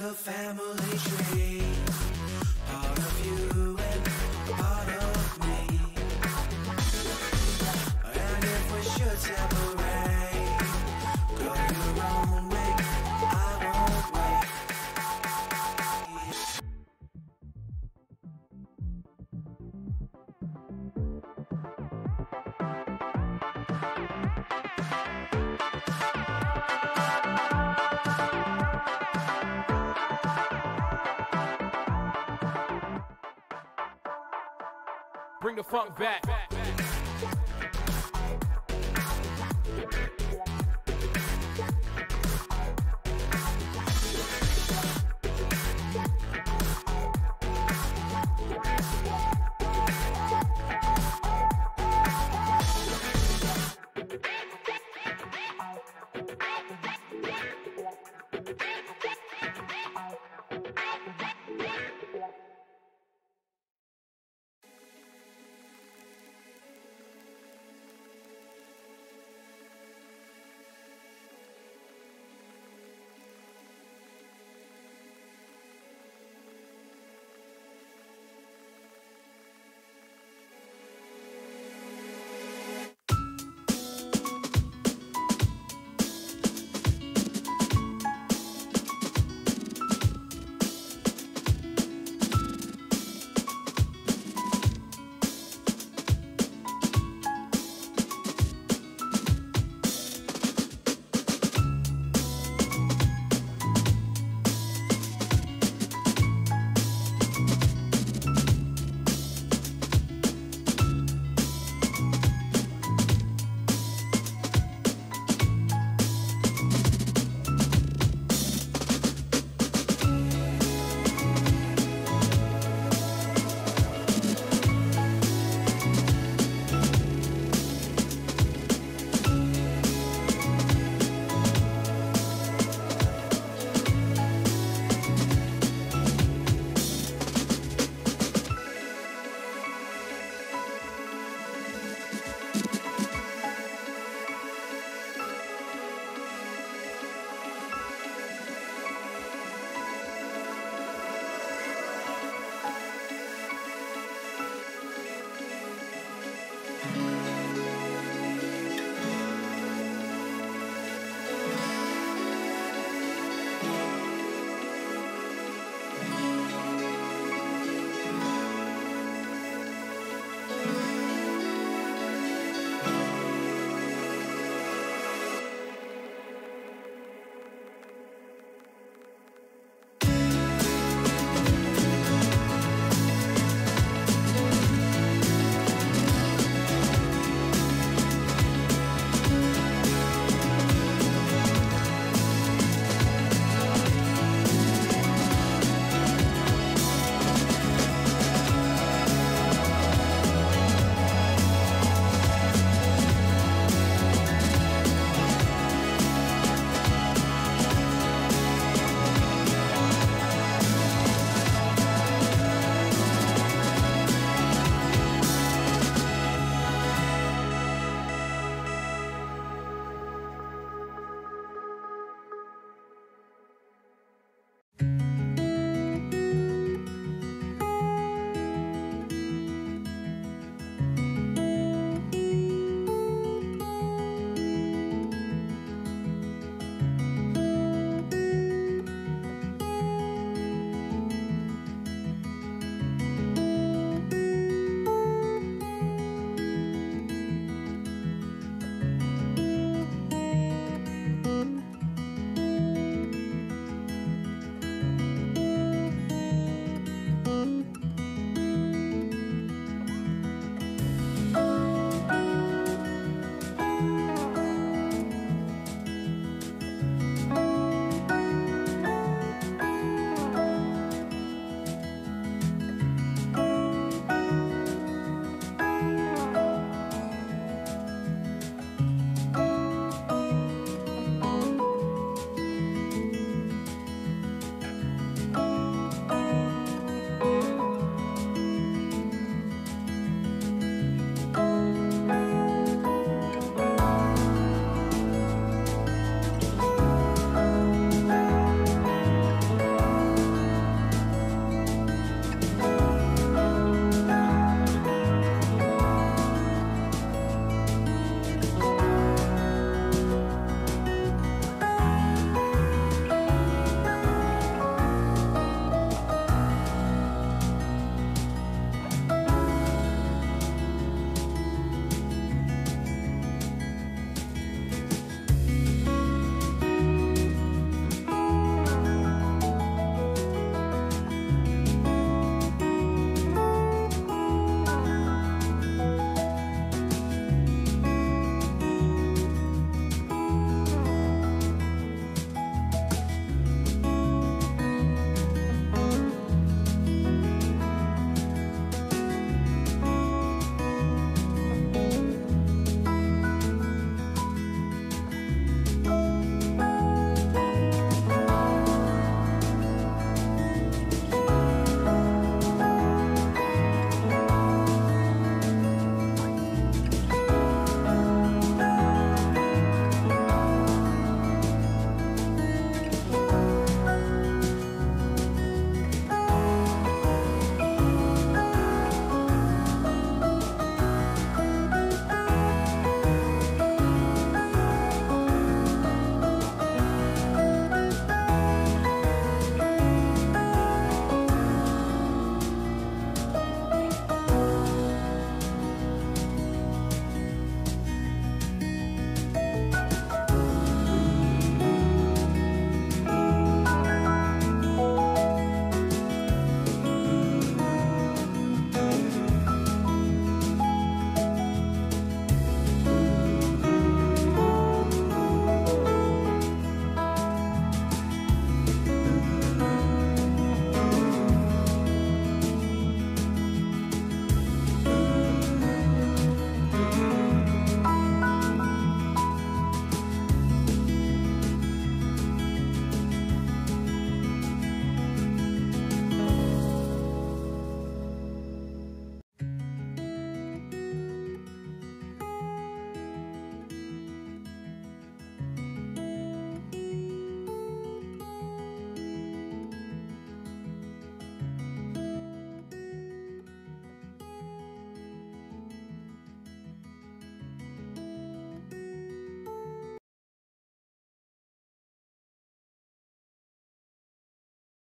Like a family tree. Bring the funk back.